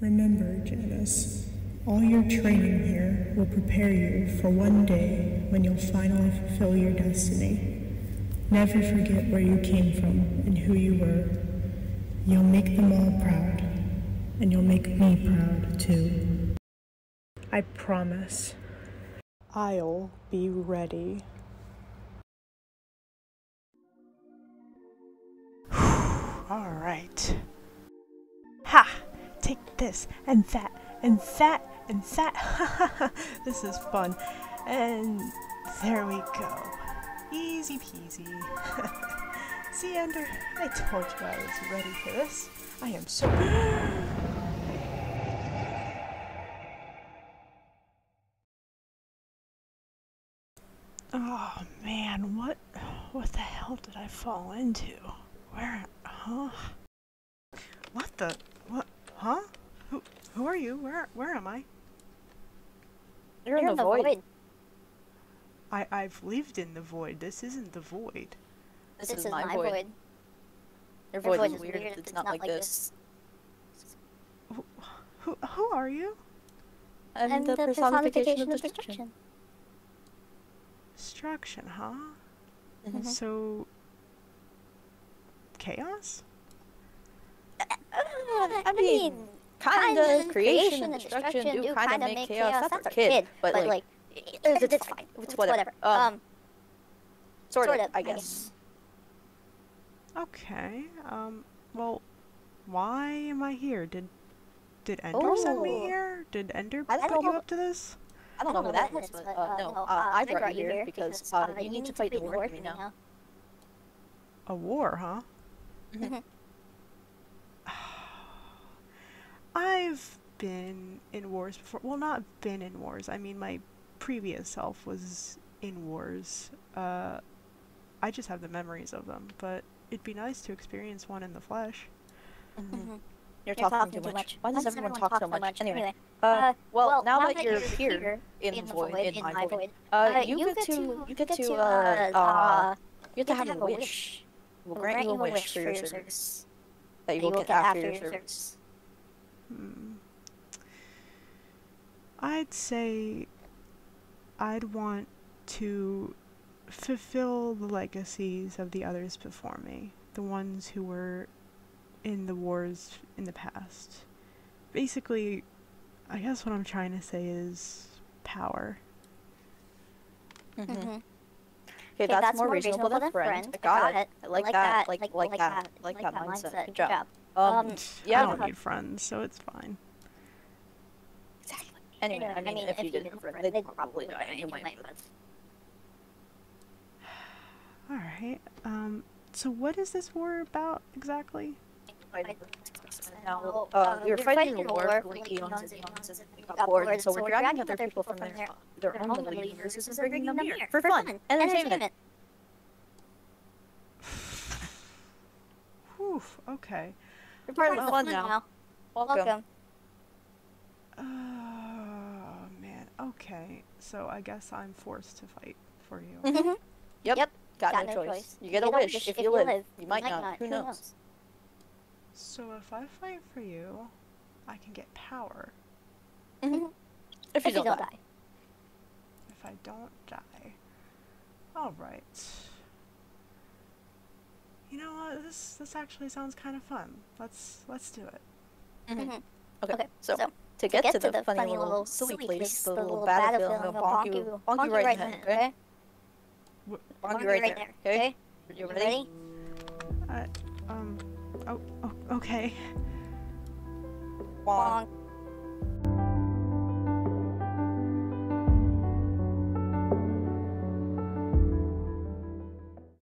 Remember, Janice, all your training here will prepare you for one day when you'll finally fulfill your destiny. Never forget where you came from and who you were. You'll make them all proud, and you'll make me proud too. I promise. I'll be ready. All right. Take this and that and that and that. this is fun. And there we go. Easy peasy. See, Ender, I told you I was ready for this. I am so. oh man, what, what the hell did I fall into? Where, huh? What the, what, huh? Who, who are you? Where, where am I? You're, in the, void. I, I've lived in the void. This isn't the void. This, is, my void. Your void, is weird. It's, not, like this. Who, who, who are you? I'm, I'm the, personification of destruction. Destruction, huh? Mhm. So, chaos? I mean, kinda, creation and destruction do kinda make chaos. That's a kid, but like, it's, it's fine. It's whatever. Um, sort of, I guess. Okay. Um. Well, why am I here? Did did Ender send me Oh. here? Did Ender I put you know. up to this? I don't know who that is, but uh, no, uh, I brought you here because uh, you need to fight the war with me now. A war, huh? Mhm. I've been in wars before. Well, not been in wars. I mean, my previous self was in wars. Uh, I just have the memories of them, but it'd be nice to experience one in the flesh. Mhm. You're talking too much. Why does everyone talk so much? Anyway, uh, well, now that you're here in the void, in my void, uh, you get to, you get to, uh, uh, you get to have a wish. We'll grant you a wish for your service that you will get after your service. Hmm. I'd say I'd want to fulfill the legacies of the others before me, the ones who were in the wars in the past. Basically, I guess what I'm trying to say is power. Mm-hmm. Okay, that's, more reasonable than friend. I got, it. I like, that. Like, like that. I like that mindset. Good job. Um, yeah. I don't need friends, so it's fine. Exactly. Anyway, I mean, if you didn't have a friend, they'd probably die anyway. But... Alright, um, so what is this war about exactly? Now, uh, we were fighting a war for like eons and eons and we got bored, so we're dragging other people from their, their own little universes and bringing them here for fun and entertainment. Whew, okay. You're part of the fun now. Welcome. Oh, man. Okay, so I guess I'm forced to fight for you. Mm-hmm. Yep. Got, no, choice. You get a wish if you live. You might not. Who knows? So if I fight for you, I can get power. Mm-hmm. If you don't die. If I don't die. Alright. You know what? This this actually sounds kind of fun. Let's let's do it. Mm-hmm. Okay, so, to get, to, the, funny, little silly place, the little battlefield, I'm gonna bonk you, bonk you right in the head, okay? Wh- Bonk you right there, okay? You ready? I, um. Oh, oh. Okay. Bonk.